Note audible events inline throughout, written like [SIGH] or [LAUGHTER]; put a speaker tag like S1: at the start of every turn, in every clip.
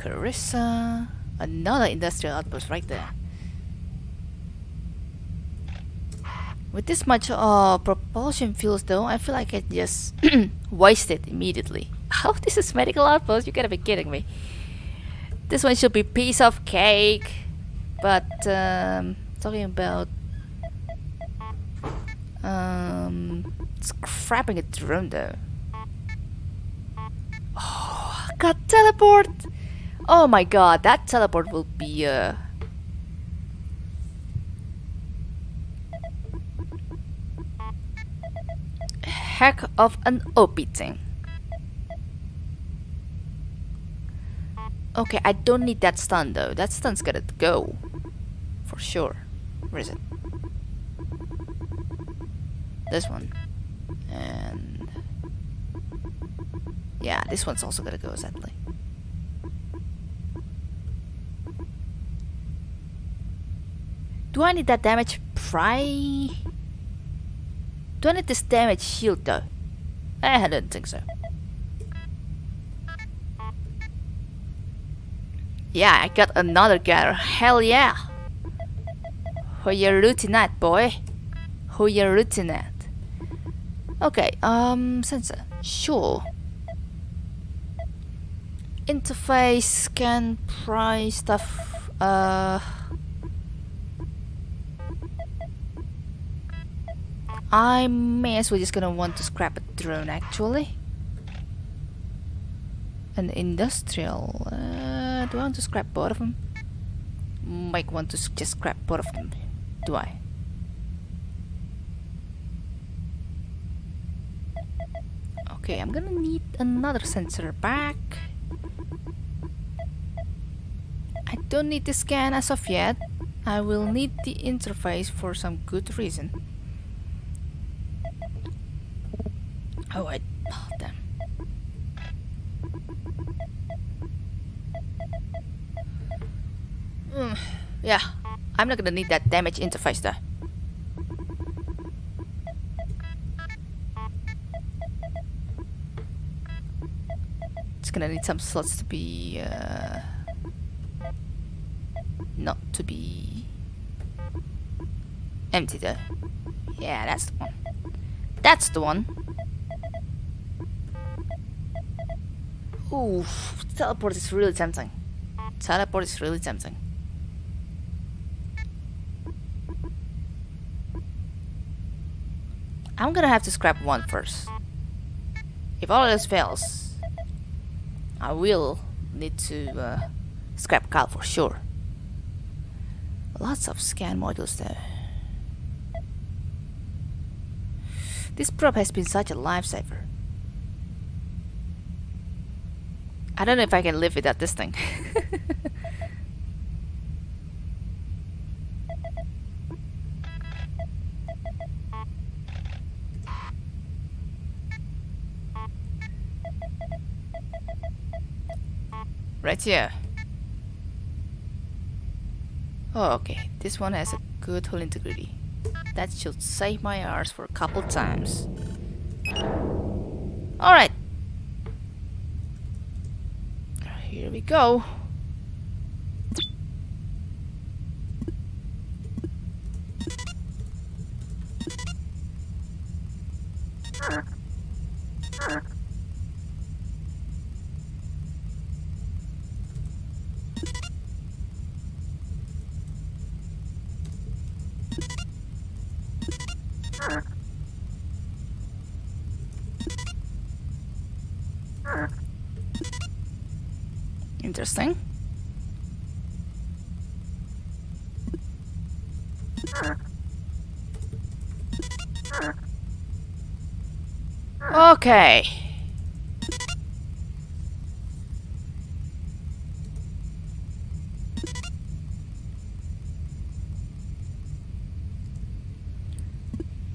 S1: Carissa. Another industrial outpost right there. With this much uh, propulsion fuels though, I feel like I just [CLEARS THROAT] waste it immediately. [LAUGHS] Oh, this is medical outpost? You gotta be kidding me. This one should be piece of cake. But, um, talking about... Um, scrapping a drone though. Oh, got teleport! Oh my god, that teleport will be, uh... Heck of an OP thing. Okay, I don't need that stun though. That stun's gotta go. For sure. Where is it? This one. And... Yeah, this one's also gonna go, sadly. Do I need that damage pry? Do I need this damage shield though? I don't think so. Yeah, I got another gather. Hell yeah! Who you rooting at, boy? Who you rooting at? Okay, um, sensor. Sure. Interface, scan, price, stuff. Uh. I may as well just gonna want to scrap a drone actually. An industrial. Uh, do I want to scrap both of them? Might want to just scrap both of them. Do I? Okay, I'm gonna need another sensor back. I don't need the scan as of yet. I will need the interface for some good reason. Oh, I... Oh, damn. Mm, yeah, I'm not gonna need that damage interface though. It's gonna need some slots to be... Uh, not to be... Empty though. Yeah, that's the one. That's the one. Ooh, teleport is really tempting. Teleport is really tempting. I'm gonna have to scrap one first. If all this fails, I will need to uh, scrap Cal for sure. Lots of scan modules there. This prop has been such a lifesaver. I don't know if I can live without this thing. [LAUGHS] right here. Oh, okay. This one has a good hull integrity. That should save my arse for a couple times. Alright, Here we go. Interesting. Okay.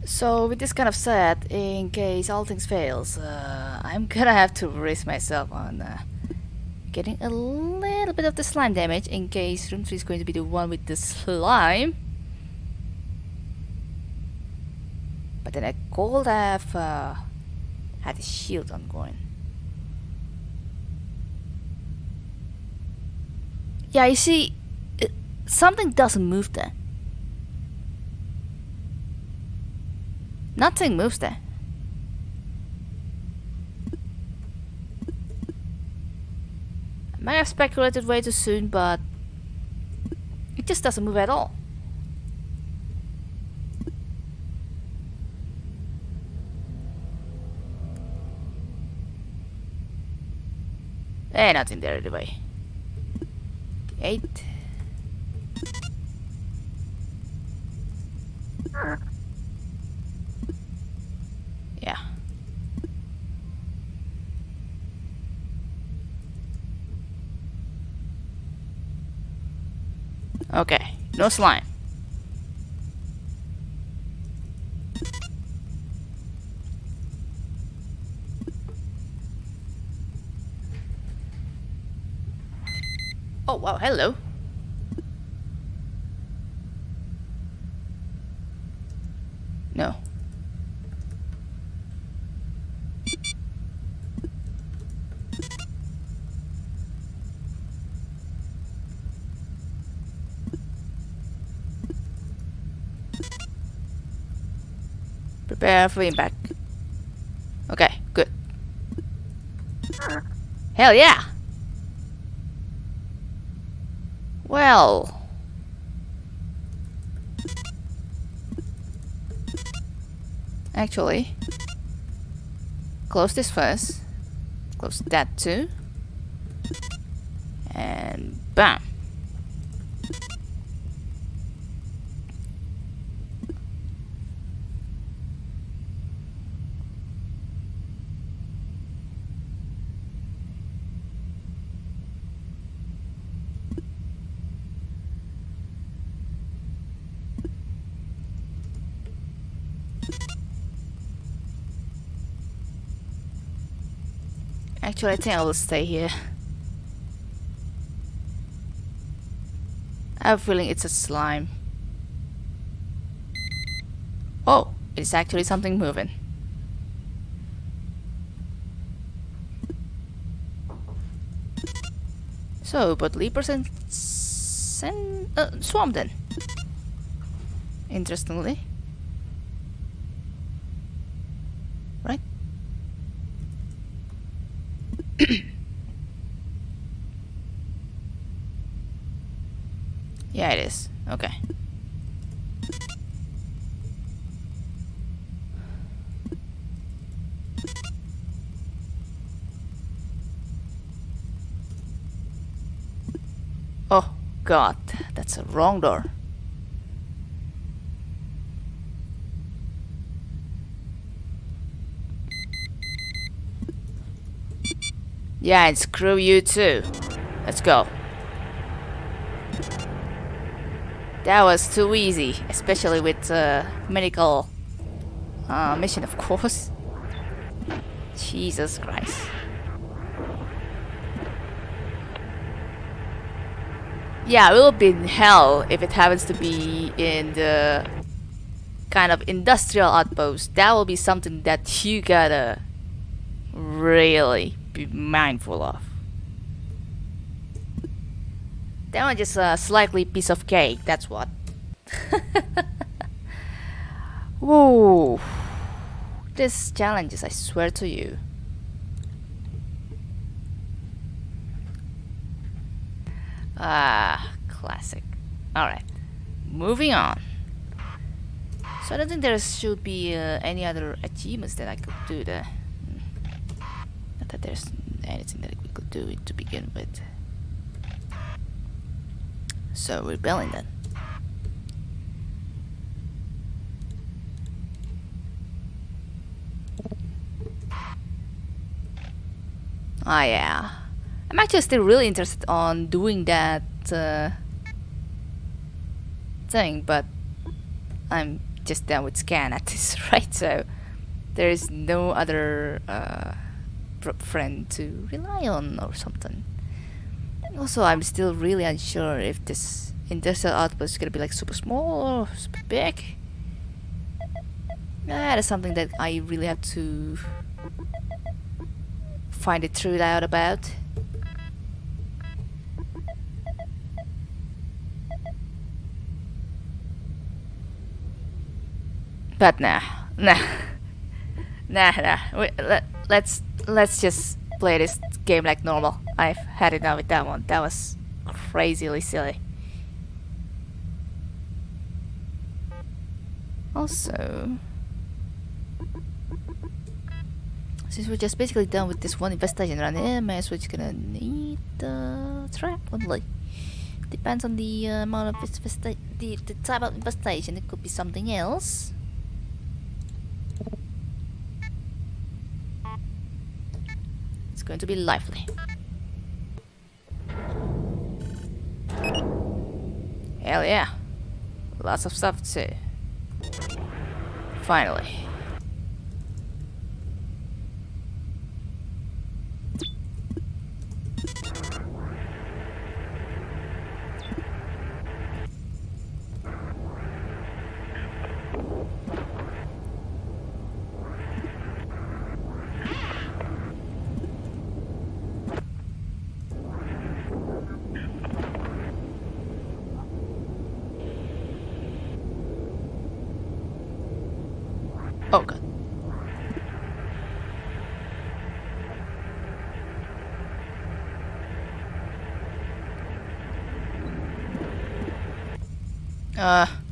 S1: So with this kind of set, in case all things fails, uh, I'm gonna have to risk myself on uh, getting a little bit of the slime damage in case room 3 is going to be the one with the slime. But then I could have uh, had a shield ongoing. Yeah, you see, it, something doesn't move there. Nothing moves there. Might have speculated way too soon, but it just doesn't move at all. Eh, nothing there anyway. Eight. Yeah. Okay, no slime. Oh wow, hello. No. Prepare for impact. Okay, good. Hell yeah! Well... Actually... Close this first. Close that too. And bam! Actually, I think I will stay here. I have a feeling it's a slime. Oh, it's actually something moving. So, but Leapers and Sen uh, Swarm then. Interestingly. Right? [COUGHS] yeah, it is. Okay. Oh, God. That's a wrong door. Yeah, and screw you too. Let's go. That was too easy, especially with uh, medical uh, mission, of course. Jesus Christ. Yeah, it will be in hell if it happens to be in the kind of industrial outpost. That will be something that you gotta really be mindful of. That one just a slightly piece of cake, that's what. [LAUGHS] Whoa. This challenges, I swear to you. Ah, classic. Alright, moving on. So I don't think there should be uh, any other achievements that I could do there. Not that there's anything that we could do to begin with. So rebelling then. Ah yeah. I'm actually still really interested on doing that uh, thing, but I'm just done with scan at this [LAUGHS] right, so there is no other uh, friend to rely on or something. Also, I'm still really unsure if this industrial output is gonna be like super small or super big. That is something that I really have to find the truth out about. But nah, nah, [LAUGHS] nah, nah. We, let, let's let's just play this game like normal. I've had enough with that one. That was crazily silly. Also, since we're just basically done with this one investigation run, eh, may as well just gonna need the trap only. Depends on the uh, amount of the, the type of investigation. It could be something else. Going to be lively. Hell yeah. Lots of stuff to Finally. Oh god. Uh.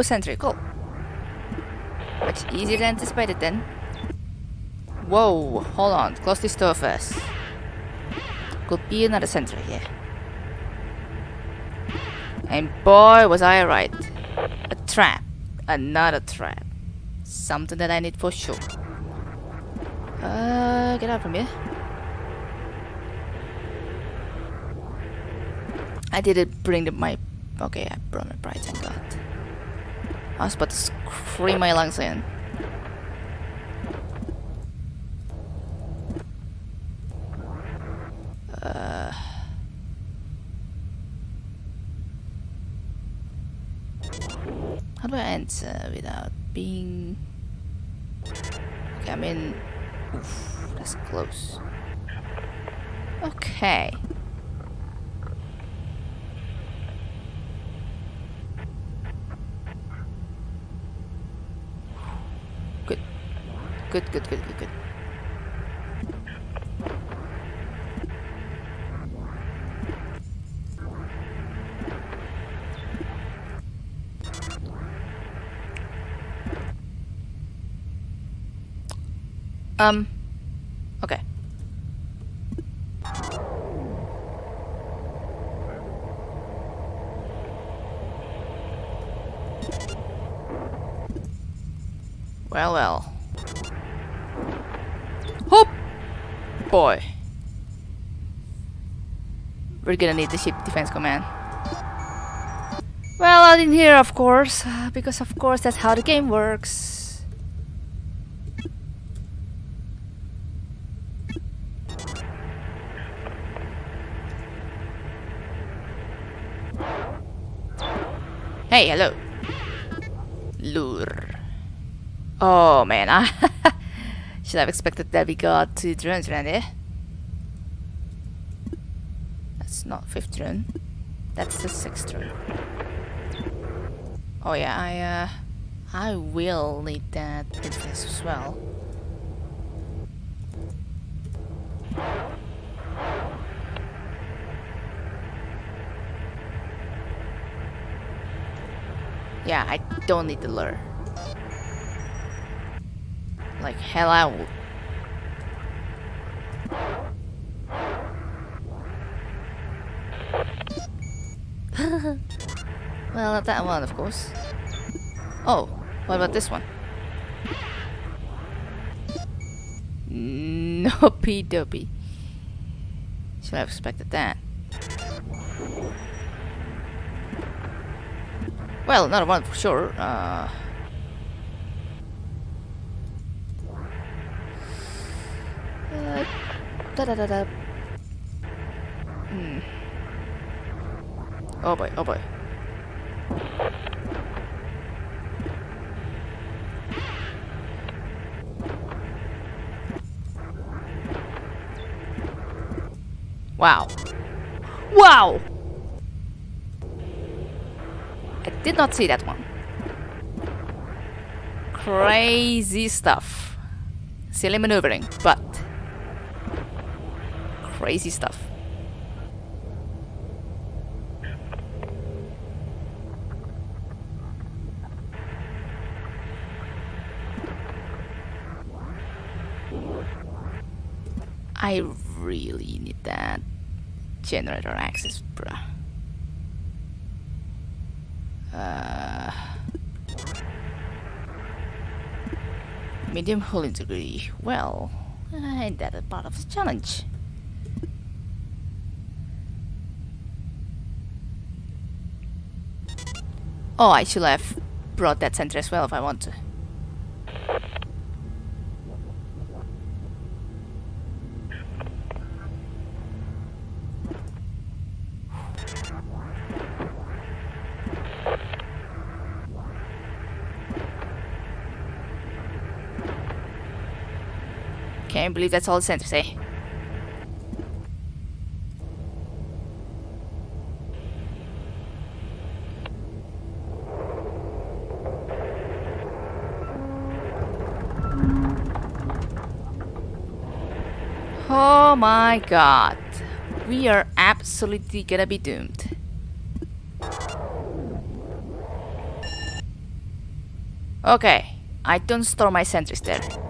S1: Oh. Much easier than anticipated then. Whoa, hold on, close this door first. Could be another sentry here. And boy, was I right. A trap. Another trap. Something that I need for sure. Uh, get out from here. I didn't bring the, my... Okay, I brought my pry, thank god. I was about to scream my lungs in. Uh... How do I enter without being... Okay, I mean... Oof, that's close. Okay. Good. Good, good, good, good, good. Um. We're gonna need the ship defense command. Well, out in here, of course, uh, because of course that's how the game works. Hey, hello. Lure. Oh man, I [LAUGHS] should have expected that we got two drones around here. That's not fifth drone. That's the sixth drone. Oh yeah, I uh I will need that defense as well. Yeah, I don't need the lure. Like hell I will. Well, not that one, of course. Oh, what about this one? [LAUGHS] Nope, dopey. Should have expected that. Well, another one for sure. Uh, uh, da da da da. Hmm. Oh boy, oh boy. Wow. Wow! I did not see that one. Crazy stuff. Silly maneuvering, but crazy stuff. I really need that generator access, bruh. Uh, medium hull integrity. Well, ain't that a part of the challenge? Oh, I should have brought that center as well if I want to. Can't believe that's all the center say. Oh my god. We are absolutely gonna be doomed. Okay, I don't store my sentries there.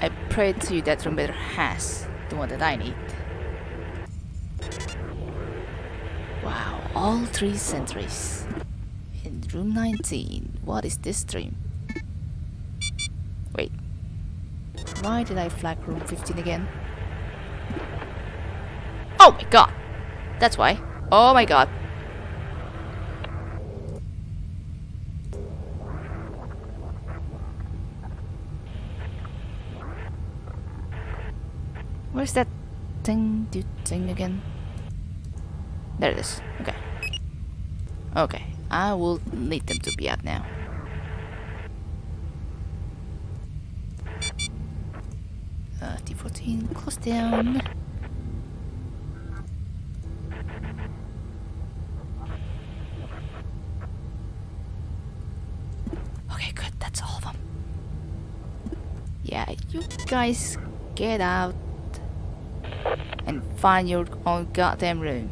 S1: I pray to you that room better has the one that I need. Wow, all three sentries. In room 19, what is this dream? Wait, why did I flag room 15 again? Oh my god! That's why. Oh my god. Where's that thing, do thing again? There it is. Okay. Okay. I will need them to be out now. Uh, T14, close down. Okay, good. That's all of them. Yeah, you guys get out and find your own goddamn room.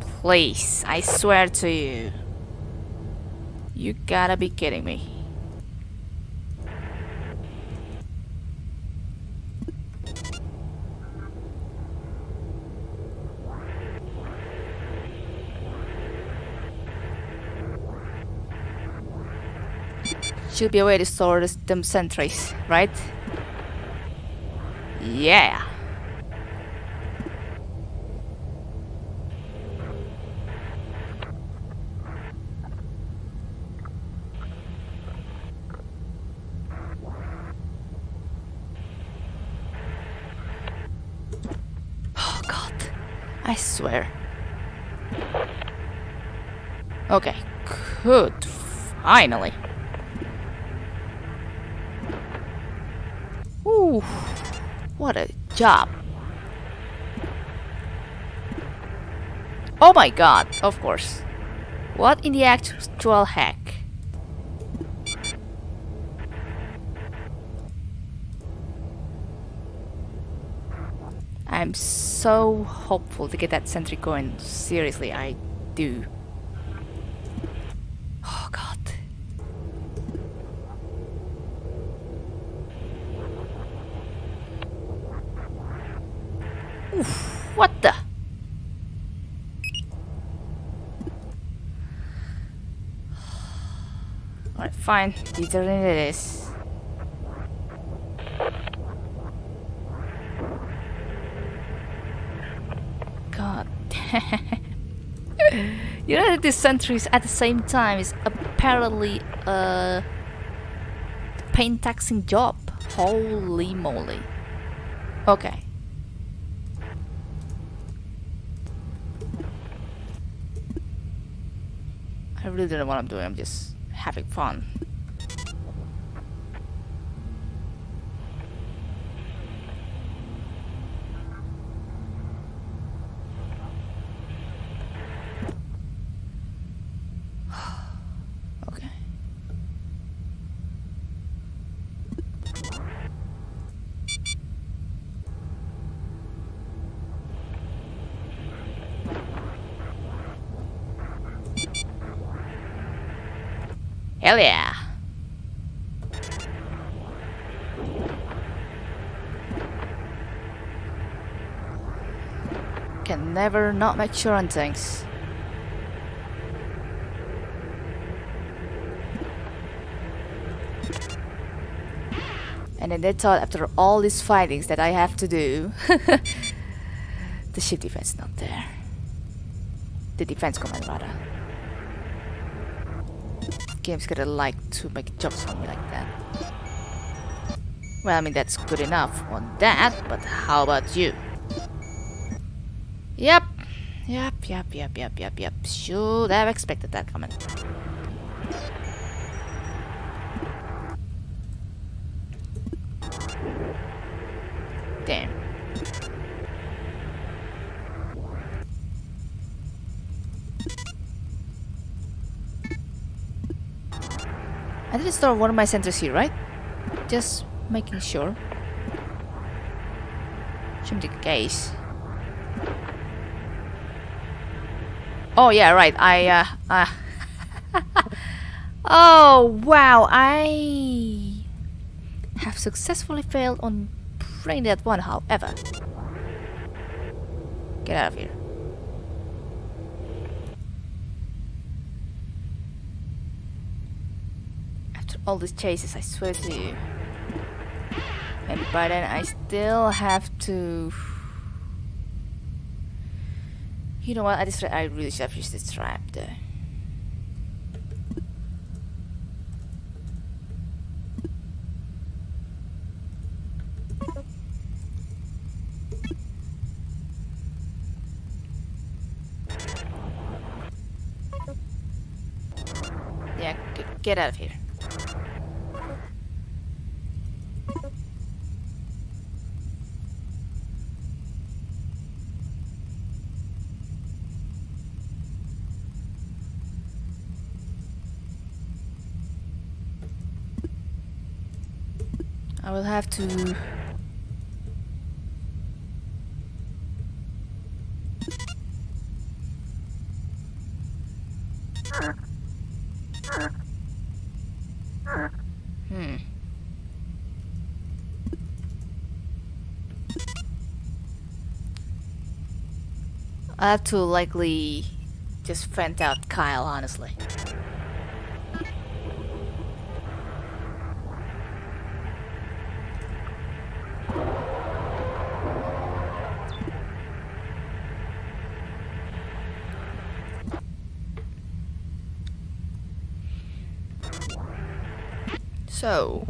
S1: Please, I swear to you. You gotta be kidding me. Should be a way to store them sentries, right? Yeah. Oh god. I swear. Okay, good. Finally. Ooh, what a job. Oh my god, of course. What in the actual heck? I'm so hopeful to get that sentry going. Seriously, I do. Oh god. Oof, what the? Alright, fine. Literally it is. [LAUGHS] you know that these sentries at the same time is apparently uh, a pain taxing job. Holy moly. Okay. I really don't know what I'm doing, I'm just having fun. okay. Hell yeah. Can never not make sure on things. And then they thought after all these fightings that I have to do, [LAUGHS] the ship defense not there. The defense command rather. Game's gonna like to make jokes on me like that. Well, I mean that's good enough on that, but how about you? Yep. Yep, yep, yep, yep, yep, yep. Should have expected that coming. Store one of my centers here, right? Just making sure. Shouldn't be the case. Oh yeah, right. I uh, uh [LAUGHS] Oh wow, I have successfully failed on brain that one, however. Get out of here. After all these chases, I swear to you. And by then I still have to you know what? I just I really should have used this trap though. Yeah, get out of here. I will have to Hmm. I have to likely just vent out Kyle, honestly. So.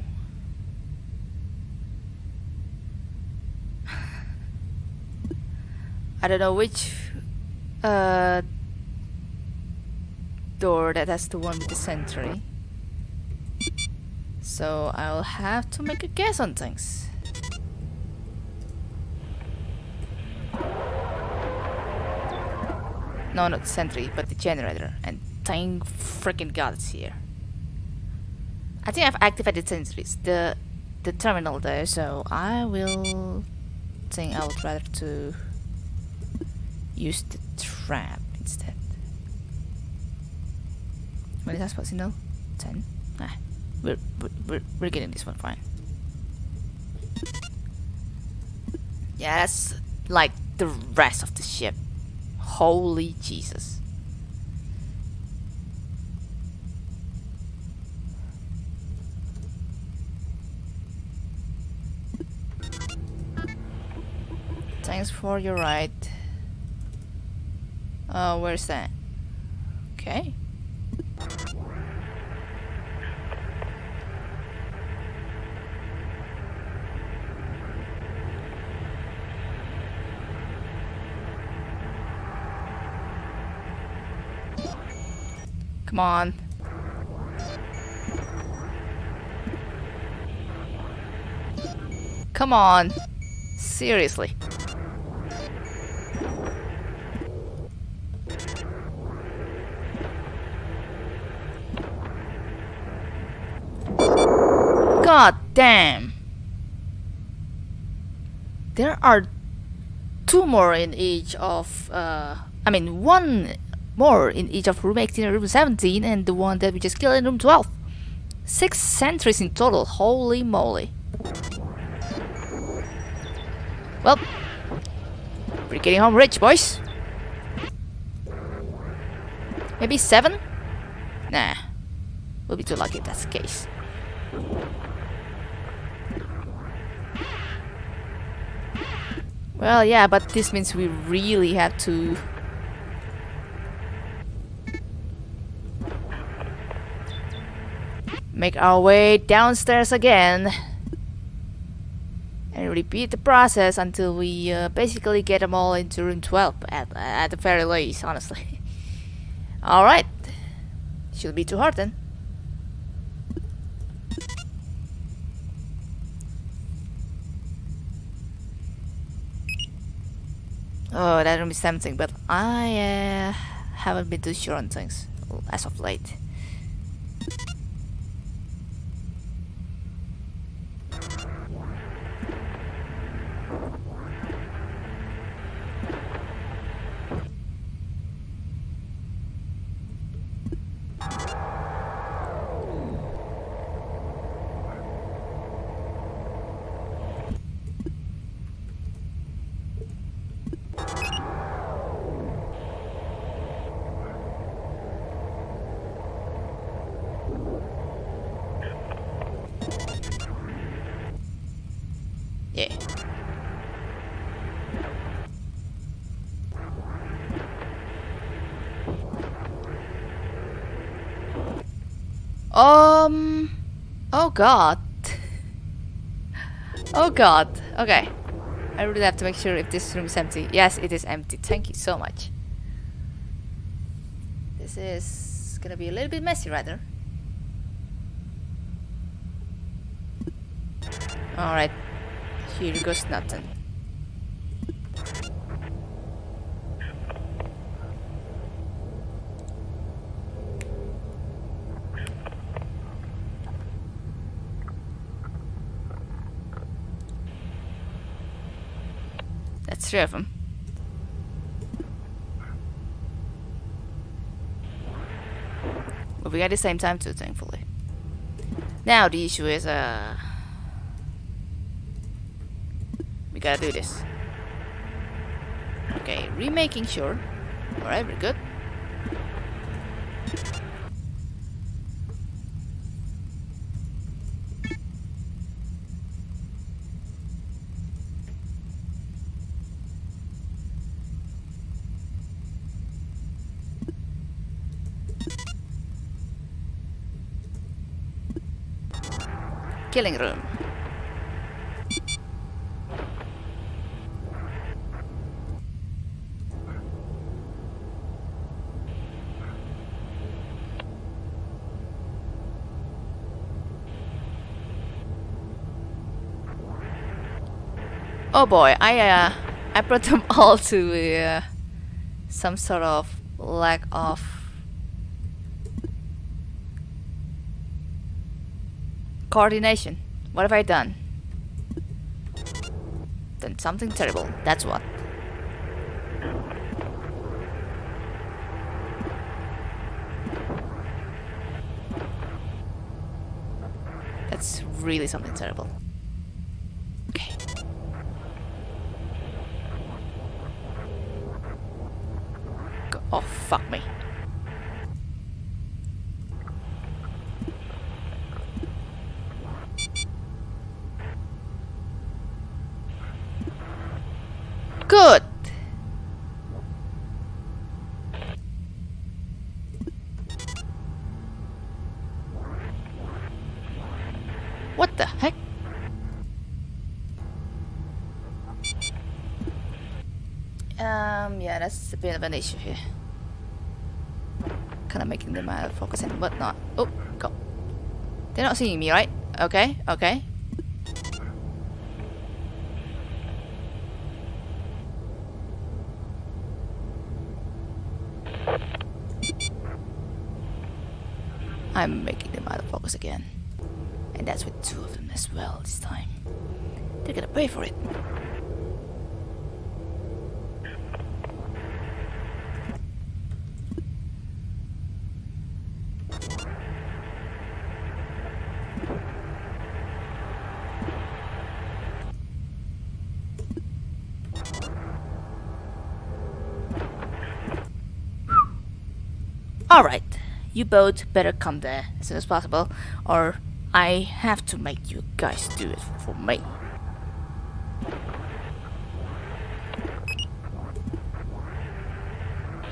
S1: I don't know which uh, door that has the one with the sentry. So I'll have to make a guess on things. No, not sentry, but the generator. And thank freaking god it's here. I think I've activated sentries, the the terminal there, so I will think I would rather to use the trap instead. What is that supposed to know? 10? Ah, we're, we're, we're getting this one fine. Yeah, that's like the rest of the ship. Holy Jesus. Thanks for your ride. Uh, where's that? Okay. Come on. Come on. Seriously. God damn. There are two more in each of, uh, I mean, one more in each of room 18 and room 17, and the one that we just killed in room 12. Six sentries in total, holy moly. Well, we're getting home rich, boys. Maybe seven? Nah, we'll be too lucky if that's the case. Well, yeah, but this means we really have to make our way downstairs again and repeat the process until we uh, basically get them all into room 12 at, at the very least, honestly. [LAUGHS] Alright, should be too hard then. Oh, that room be something, but I uh, haven't been too sure on things as of late. Yeah. Um. Oh god. oh god. Okay. I really have to make sure if this room is empty. Yes, it is empty. Thank you so much. This is gonna be a little bit messy, rather. Alright. Here goes nothing. That's three of them. But we got the same time too, thankfully. Now the issue is, uh... We gotta do this. Okay, remaking sure. Alright, we're good. Killing room. Oh boy, I uh, I brought them [LAUGHS] all to uh, some sort of lack of coordination. What have I done? Done something terrible. That's what. That's really something terrible. Okay. Go- oh, fuck me. Good. Um, yeah, that's a bit of an issue here. Kind of making them out of focus and whatnot. Oh, go. They're not seeing me, right? Okay, okay. I'm making them out of focus again. And that's with two of them as well this time. They're gonna pay for it. You both better come there as soon as possible, or I have to make you guys do it for me.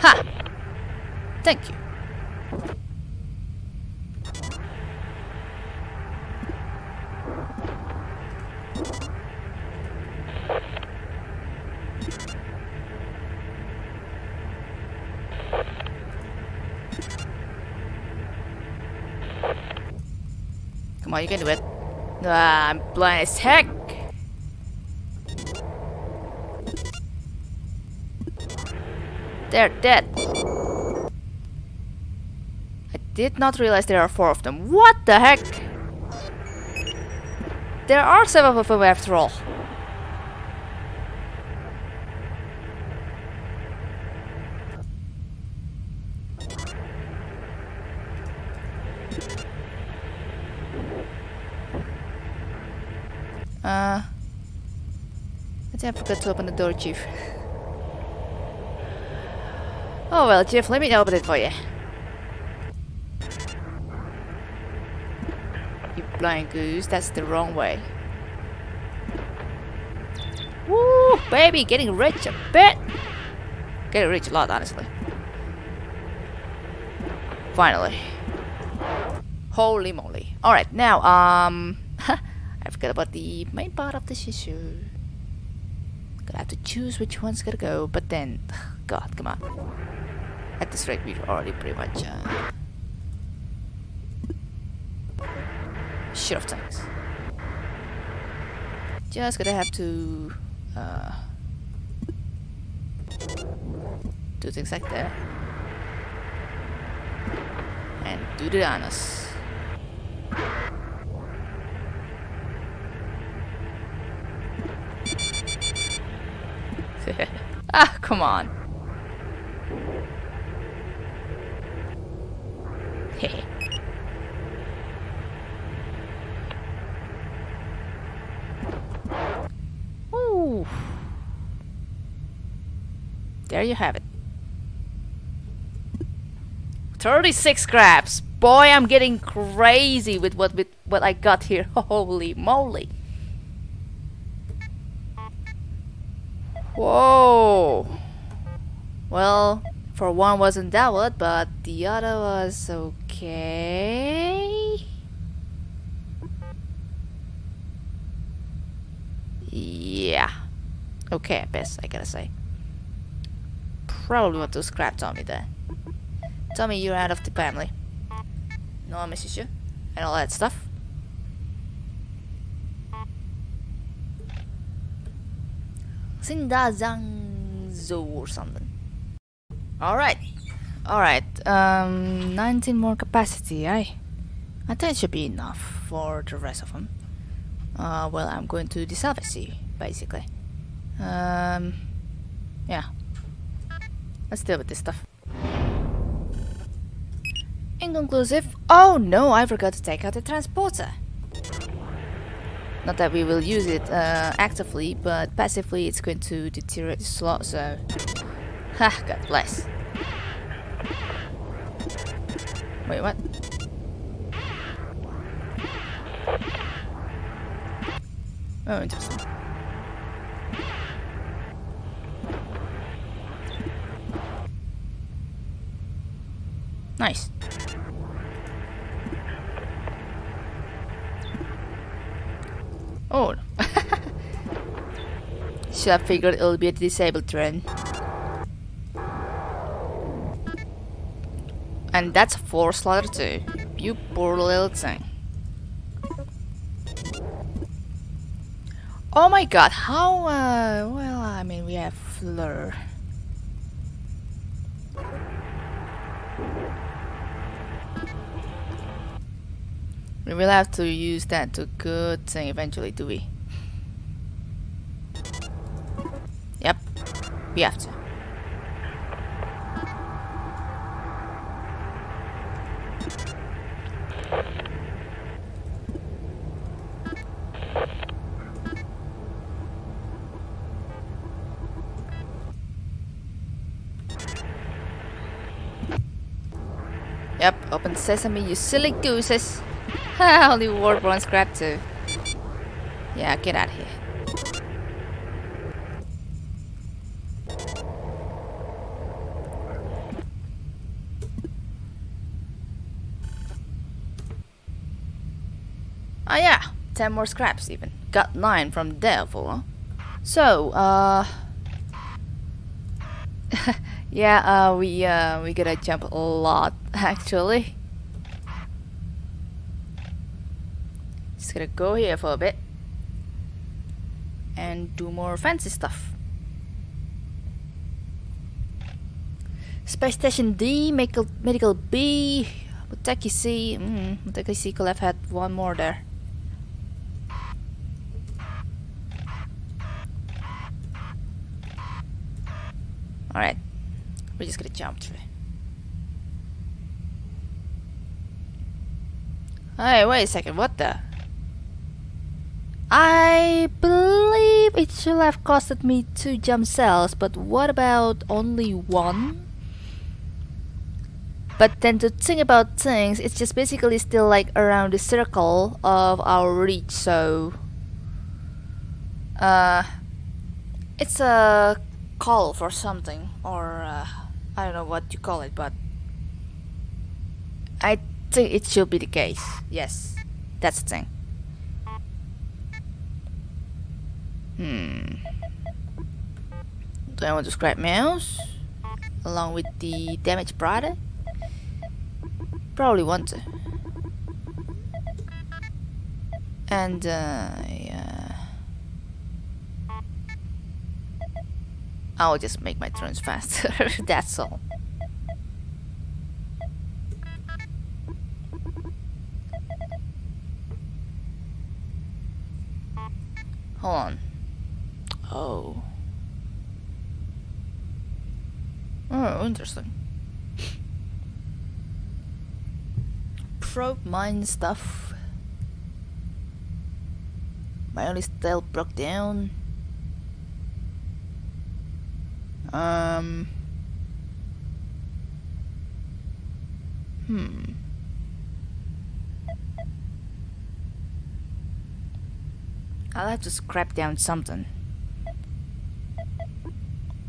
S1: Ha! Thank you. Come on, you can do it. Ah, I'm blind as heck. They're dead. I did not realize there are four of them. What the heck? There are seven of them after all. Uh, I forgot to open the door, Chief. Oh well, Chief, let me open it for you. You blind goose, that's the wrong way. Woo, baby, getting rich a bit. Getting rich a lot, honestly. Finally. Holy moly. Alright, now, um... [LAUGHS] I forgot about the main part of this issue. Have to choose which one's gonna go, but then... [SIGHS] God, come on. At this rate, we're already pretty much, uh... Shit of tanks. Just gonna have to... Uh... Do things like that. And do the honors. Ah, come on. [LAUGHS] Ooh. There you have it. 36 grabs. Boy, I'm getting crazy with what with what I got here. [LAUGHS] Holy moly. Whoa. Well, for one wasn't that one, but the other was okay. Yeah. Okay, I guess I gotta say. Probably want to scrap Tommy then. Tommy, you're out of the family. No misses you. And all that stuff. Sinda Zhangzhou or something. Alright. Alright. Um, 19 more capacity, eh? I think it should be enough for the rest of them. Uh, well, I'm going to the Salvage basically. Um, yeah. Let's deal with this stuff. Inconclusive. Oh no, I forgot to take out the transporter. Not that we will use it uh, actively, but passively it's going to deteriorate the slot, so... Ha, God bless. Wait, what? Oh, interesting. Nice. Oh. [LAUGHS] Should have figured it'll be a disabled train. And that's for slaughter too. You poor little thing. Oh my god, how, uh, well, I mean, we have Fleur. We will have to use that to good thing eventually, do we? Yep, we have to. Yep, open sesame, you silly gooses. [LAUGHS] Only word one scrap too. Yeah, get out of here. Oh yeah, 10 more scraps even. Got 9 from Devil? So, uh... [LAUGHS] yeah, uh, we, uh, we gotta jump a lot, [LAUGHS] actually. Just gonna go here for a bit. And do more fancy stuff. Space Station D, Medical, medical B, Muteki C. Mm, Muteki C could have had one more there. Alright, we're just gonna jump through. Hey, wait a second, what the? I believe it should have costed me two jump cells, but what about only one? But then to think about things, it's just basically still like around the circle of our reach, so... Uh... It's a call for something, or uh, I don't know what you call it, but I think it should be the case. Yes, that's the thing. Hmm. Do I want to scrap mouse along with the damaged product? Probably want to. And uh, yeah. I'll just make my turns faster, [LAUGHS] that's all. Hold on. Oh. Oh, interesting. Probe mine stuff. My only stealth broke down. Um. Hmm. I'll have to scrap down something.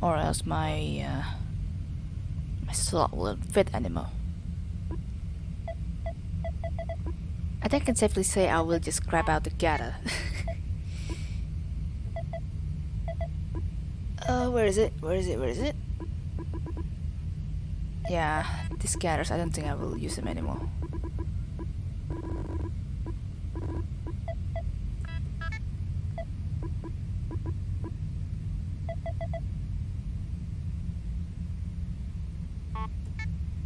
S1: Or else my, uh, my slot won't fit anymore. I think I can safely say I will just grab out the gather. [LAUGHS] Uh, where is it? Where is it? Where is it? Yeah, these scatters, I don't think I will use them anymore.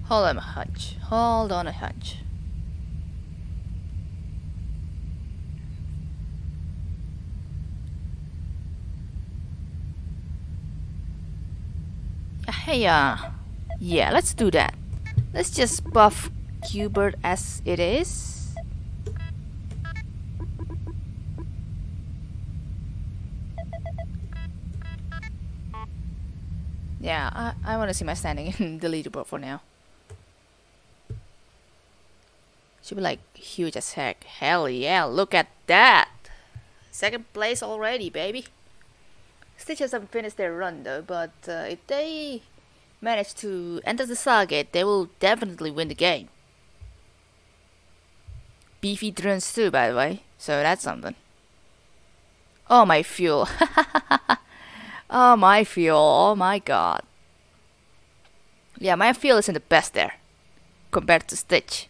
S1: Hold on a hunch. Hold on a hunch. Hey, uh, yeah, let's do that. Let's just buff Q*bert as it is. Yeah, I, I want to see my standing [LAUGHS] in the leaderboard for now. Should be like huge as heck. Hell yeah, look at that! Second place already, baby. Stitch hasn't finished their run though, but uh, if they manage to enter the Stargate, they will definitely win the game. Beefy drones too, by the way, so that's something. Oh, my fuel. [LAUGHS] oh, my fuel. Oh, my god. Yeah, my fuel isn't the best there. compared to Stitch.